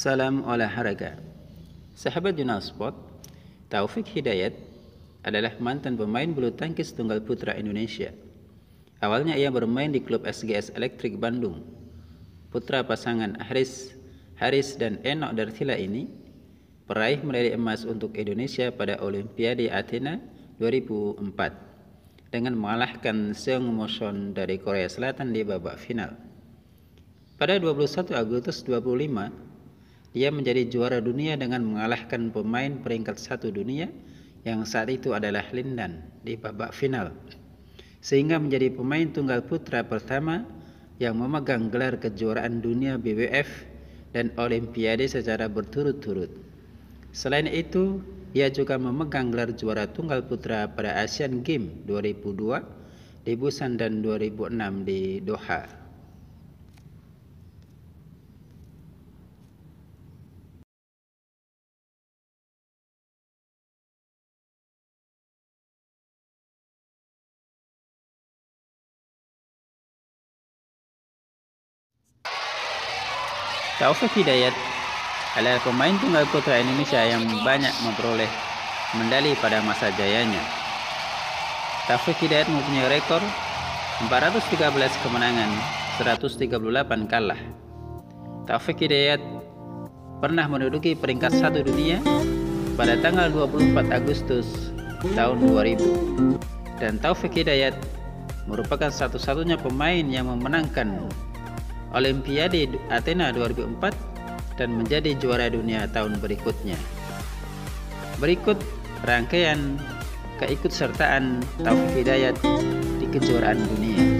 Salam olahraga. Sahabat Jurnal Sport, Taufik Hidayat adalah mantan pemain bulu tangkis tunggal putra Indonesia. Awalnya ia bermain di klub SGS Elektrik Bandung. Putra pasangan Haris, Haris dan Enok Dartila ini peraih medali emas untuk Indonesia pada Olimpiade Athena 2004 dengan mengalahkan Seung Moson dari Korea Selatan di babak final. Pada 21 Agustus 25, ia menjadi juara dunia dengan mengalahkan pemain peringkat satu dunia yang saat itu adalah Lindan di babak final. Sehingga menjadi pemain tunggal putra pertama yang memegang gelar kejuaraan dunia BWF dan Olimpiade secara berturut-turut. Selain itu, ia juga memegang gelar juara tunggal putra pada Asian Games 2002 di Busan dan 2006 di Doha. Taufik Hidayat adalah pemain tunggal putra Indonesia yang banyak memperoleh medali pada masa jayanya. Taufik Hidayat mempunyai rekor 413 kemenangan, 138 kalah. Taufik Hidayat pernah menduduki peringkat satu dunia pada tanggal 24 Agustus tahun 2000 dan Taufik Hidayat merupakan satu-satunya pemain yang memenangkan Olimpiade Athena 2004 dan menjadi juara dunia tahun berikutnya. Berikut rangkaian keikutsertaan Taufik Hidayat di kejuaraan dunia.